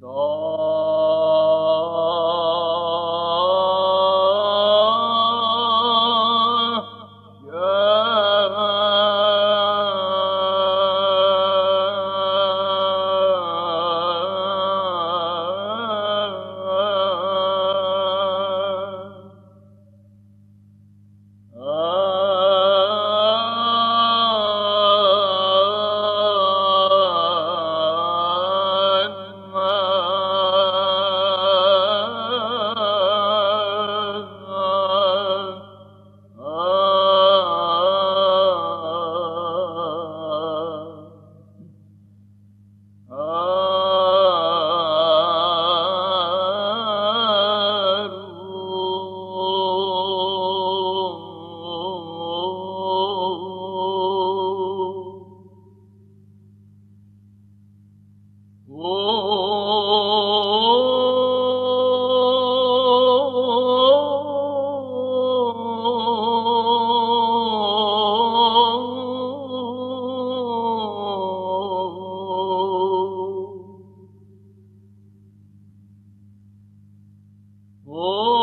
No. 五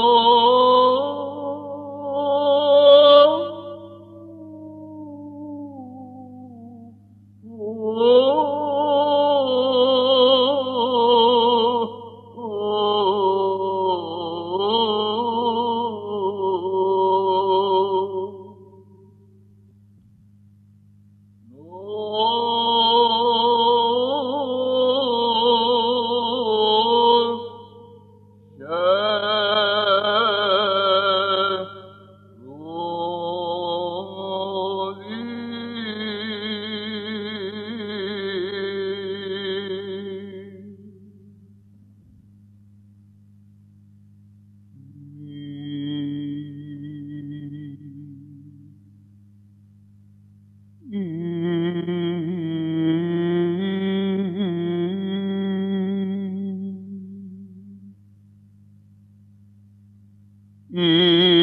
Mm-hmm.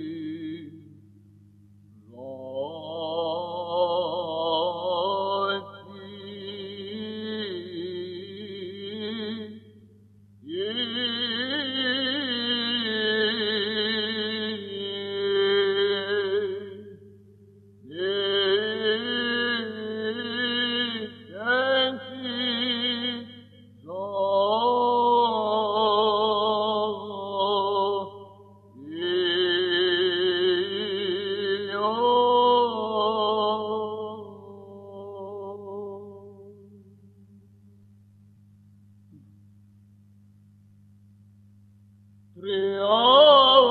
Oh.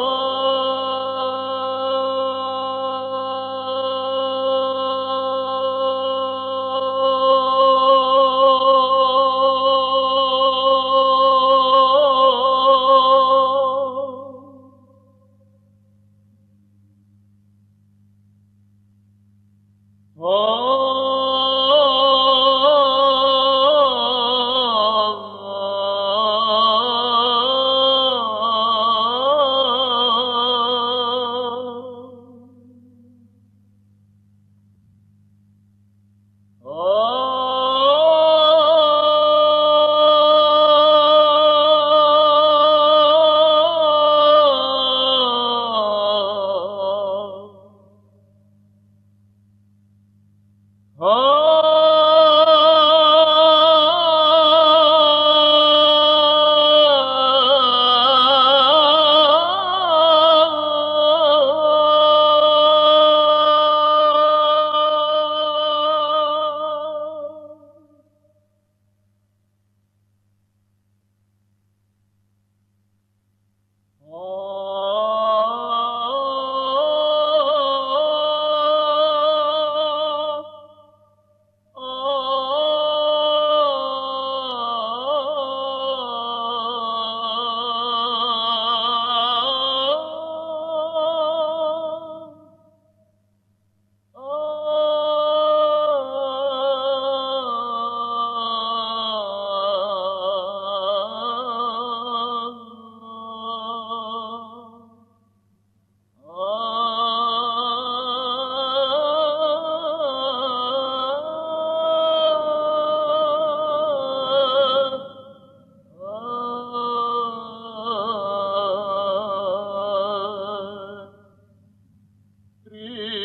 Krishna.